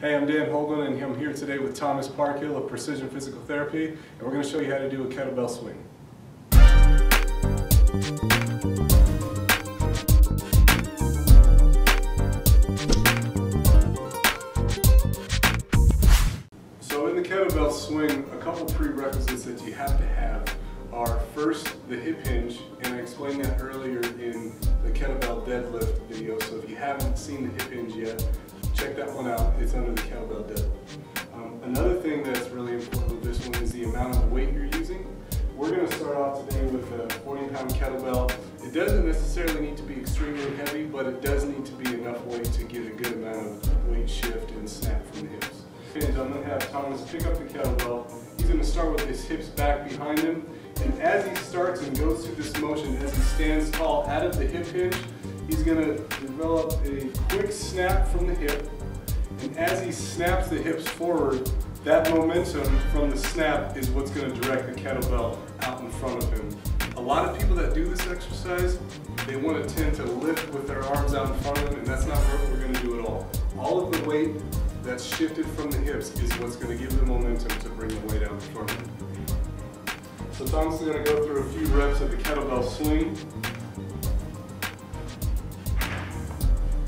Hey, I'm Dan Holguin and I'm here today with Thomas Parkhill of Precision Physical Therapy and we're going to show you how to do a kettlebell swing. So in the kettlebell swing, a couple prerequisites that you have to have are first the hip hinge, and I explained that earlier in the kettlebell deadlift video, so if you haven't seen the hip hinge yet, check that one out. It's under the kettlebell deadlift. Um, another thing that's really important with this one is the amount of weight you're using. We're going to start off today with a 40 pound kettlebell. It doesn't necessarily need to be extremely heavy, but it does need to be enough weight to get a good amount of weight shift and snap from the hips. I'm going to have Thomas pick up the kettlebell. He's going to start with his hips back behind him. And as he starts and goes through this motion, as he stands tall out of the hip hinge, he's going to develop a quick snap from the hip. And as he snaps the hips forward, that momentum from the snap is what's going to direct the kettlebell out in front of him. A lot of people that do this exercise, they want to tend to lift with their arms out in front of them, and that's not what we're going to do at all. All of the weight that's shifted from the hips is what's going to give the momentum to bring the weight out in front of him. So Thomas is going to go through a few reps of the kettlebell swing.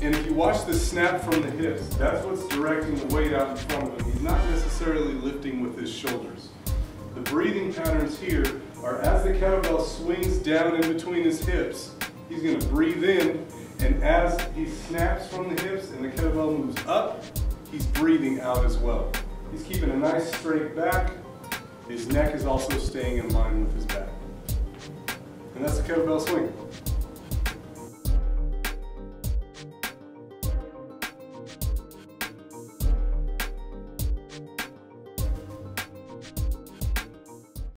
And if you watch the snap from the hips, that's what's directing the weight out in front of him. He's not necessarily lifting with his shoulders. The breathing patterns here are as the kettlebell swings down in between his hips, he's going to breathe in, and as he snaps from the hips and the kettlebell moves up, he's breathing out as well. He's keeping a nice straight back. His neck is also staying in line with his back. And that's the kettlebell swing.